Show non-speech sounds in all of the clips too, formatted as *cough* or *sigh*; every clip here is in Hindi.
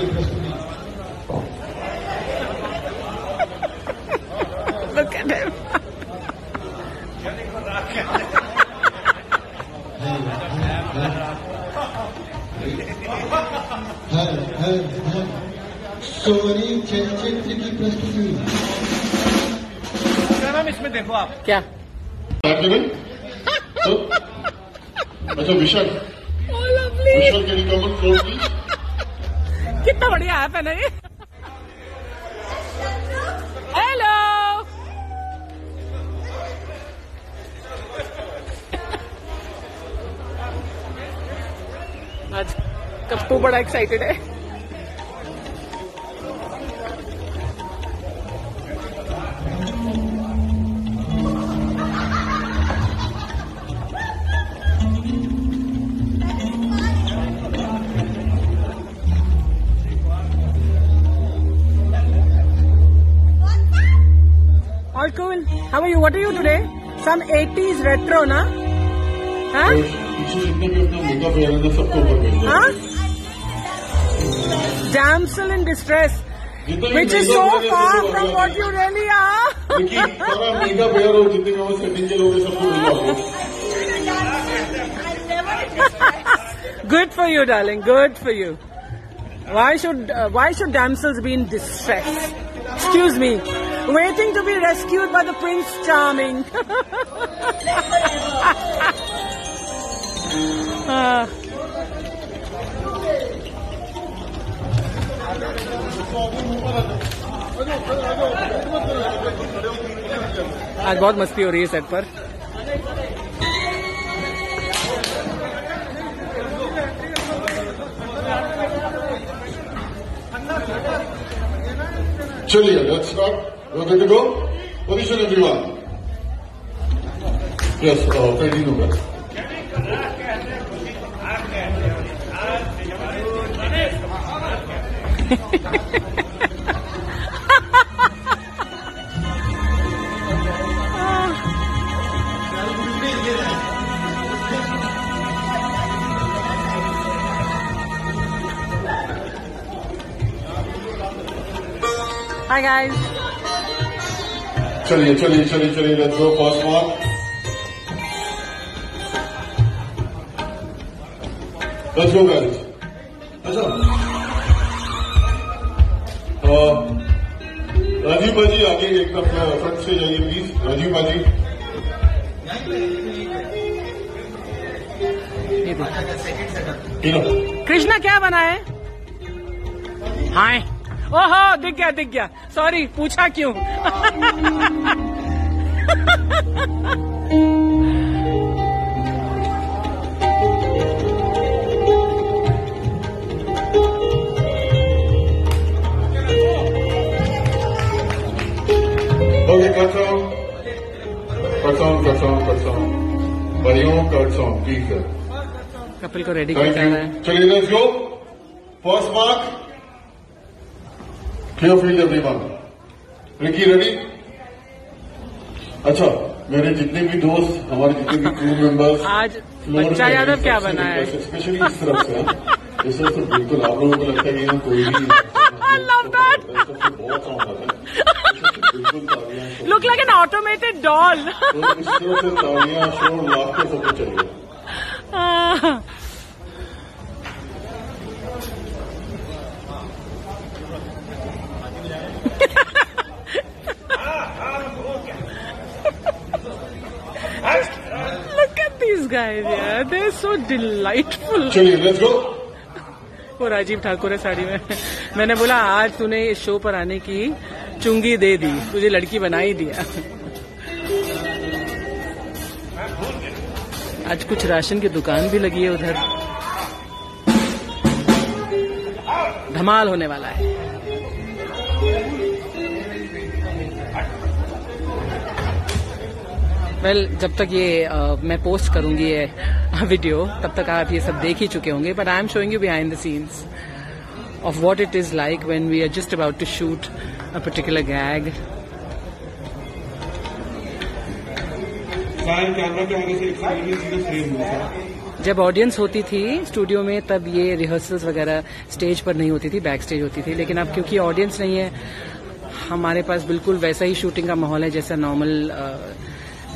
की प्रस्तुति Look at him. हर हर हर सोनी चलचित्र की प्रस्तुति मैम इसमें देखो आप क्या अच्छा Vishal Oh, lovely. Vishal you come on floor please? कितना बढ़िया ऐप है ना ये। हेलो आज कप्पू बड़ा एक्साइटेड है? How are you? What are you today? Some 80s retro, na? Huh? Damsel in distress. Which is so far from what you really are. *laughs* Good for you, darling. Good for you. Why should uh, why should damsels be in distress? Excuse me Waiting to be rescued by the Prince Charming. Ah. आज बहुत मस्ती हो रही है सेट पर चलिए let's We're good to go? Position everyone. Yes, uh, Freddie Nubra. Hi guys. चलिए चलिए चलिए चलिए let's go first mark let's go guys अच्छा। राजीव भाजी आगे एकदम फ्रंट से जाइए प्लीज़ राजीव भाजी। कृष्णा क्या बना है? हाय। ओहो दिख गया दिख गया। सॉरी पूछा क्यों? प्लीज़ सर कपिल को रेडी थैंक कर रहा है। चलिए let's go first mark clear field everyone Ricky ready अच्छा मेरे जितने भी दोस्त हमारे जितने भी क्रू मेंबर्स आज बच्चा यादव क्या बना है? स्पेशली इस तरफ़ से इस तरफ़ से बिल्कुल आप लोगों को लगता है कि यहाँ कोई भी बहुत आता है। Look like an automated doll तो शोर लाफ्टर सब कुछ चाहिए *laughs* Look at these guys, yeah. They're so delightful. चलिए लेट्स गो वो राजीव ठाकुर है साड़ी में मैंने बोला आज तूने इस शो पर आने की चुंगी दे दी तुझे लड़की बना ही दिया आज कुछ राशन की दुकान भी लगी है उधर धमाल होने वाला है वेल well, जब तक ये अ, मैं पोस्ट करूँगी ये वीडियो तब तक आप ये सब देख ही चुके होंगे but I am showing you behind the scenes of what it is like when we are just about to shoot a particular में जब ऑडियंस होती थी स्टूडियो में तब ये रिहर्सल्स वगैरह स्टेज पर नहीं होती थी बैक स्टेज होती थी लेकिन अब क्योंकि ऑडियंस नहीं है हमारे पास बिल्कुल वैसा ही शूटिंग का माहौल है जैसा नॉर्मल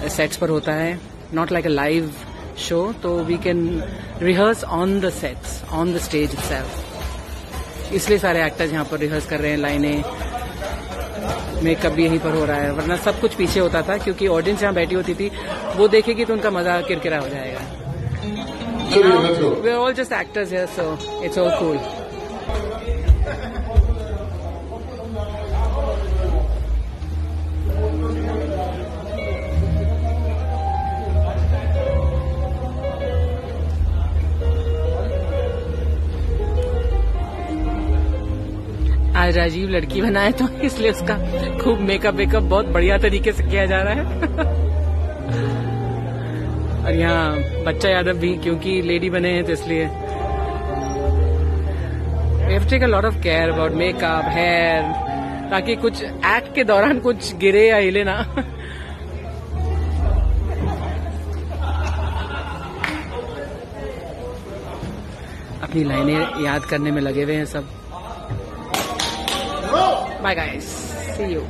सेट्स पर होता है not like a live show तो we can rehearse on the sets on the stage it इसलिए सारे एक्टर्स यहाँ पर रिहर्स कर रहे हैं लाइनें मेकअप भी यहीं पर हो रहा है वरना सब कुछ पीछे होता था क्योंकि ऑडियंस यहाँ बैठी होती थी वो देखेगी तो उनका मज़ा किरकिरा हो जाएगा। Let's go We're all just actors here, so it's आज राजीव लड़की बनाए तो इसलिए उसका खूब मेकअप वेकअप बहुत बढ़िया तरीके से किया जा रहा है। और यहाँ बच्चा यादव भी, क्योंकि लेडी बने हैं तो इसलिए। Take a lot of care about makeup hair ताकि कुछ एक्ट के दौरान कुछ गिरे या हिले ना। अपनी लाइनें याद करने में लगे हुए हैं सब। Bye guys C you